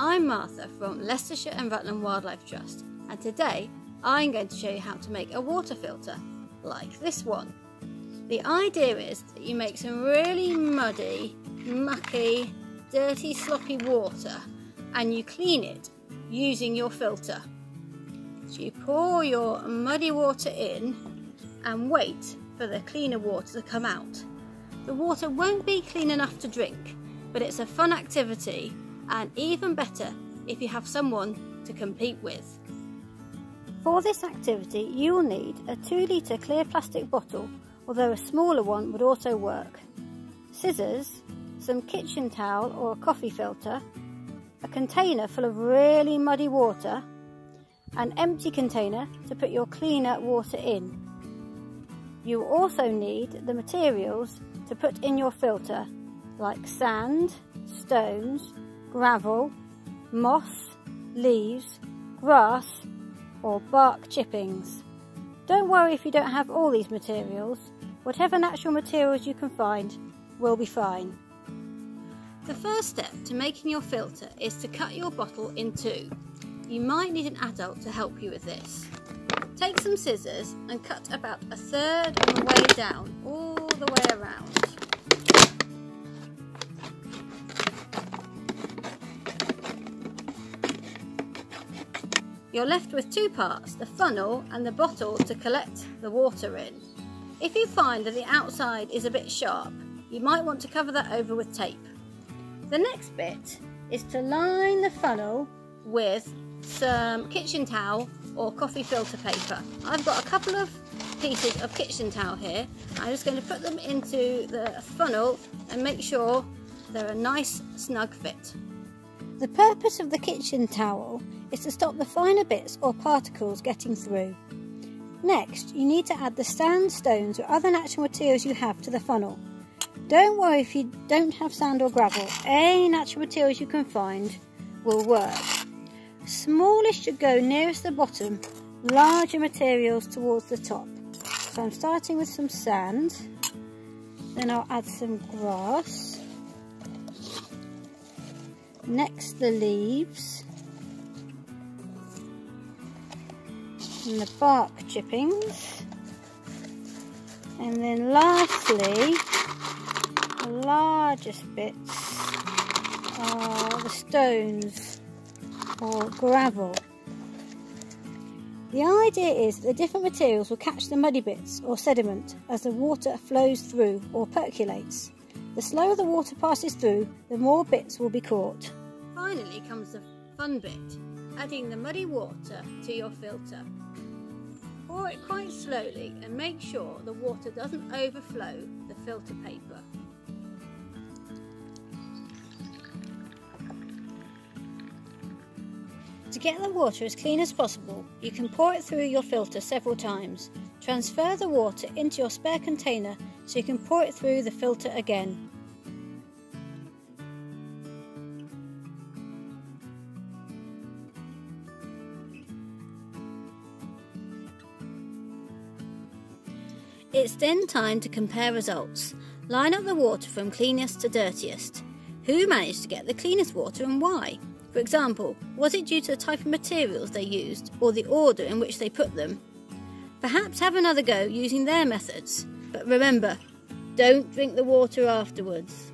I'm Martha from Leicestershire and Rutland Wildlife Trust and today I'm going to show you how to make a water filter like this one. The idea is that you make some really muddy, mucky, dirty, sloppy water and you clean it using your filter. So you pour your muddy water in and wait for the cleaner water to come out. The water won't be clean enough to drink, but it's a fun activity and even better if you have someone to compete with. For this activity you will need a 2 litre clear plastic bottle, although a smaller one would also work, scissors, some kitchen towel or a coffee filter, a container full of really muddy water, an empty container to put your cleaner water in. You also need the materials to put in your filter like sand, stones, gravel, moss, leaves, grass or bark chippings. Don't worry if you don't have all these materials, whatever natural materials you can find will be fine. The first step to making your filter is to cut your bottle in two. You might need an adult to help you with this. Take some scissors and cut about a third of the way down, all the way around. You're left with two parts, the funnel and the bottle to collect the water in. If you find that the outside is a bit sharp, you might want to cover that over with tape. The next bit is to line the funnel with some kitchen towel or coffee filter paper. I've got a couple of pieces of kitchen towel here. I'm just going to put them into the funnel and make sure they're a nice snug fit. The purpose of the kitchen towel is to stop the finer bits or particles getting through. Next, you need to add the sand, stones or other natural materials you have to the funnel. Don't worry if you don't have sand or gravel, any natural materials you can find will work. Smallest should go nearest the bottom, larger materials towards the top. So I'm starting with some sand, then I'll add some grass, next the leaves, and the bark chippings. And then lastly, the largest bits are the stones or gravel. The idea is that the different materials will catch the muddy bits or sediment as the water flows through or percolates. The slower the water passes through, the more bits will be caught. Finally comes the fun bit, adding the muddy water to your filter. Pour it quite slowly and make sure the water doesn't overflow the filter paper. To get the water as clean as possible, you can pour it through your filter several times. Transfer the water into your spare container so you can pour it through the filter again. It's then time to compare results. Line up the water from cleanest to dirtiest. Who managed to get the cleanest water and why? For example, was it due to the type of materials they used or the order in which they put them? Perhaps have another go using their methods. But remember, don't drink the water afterwards.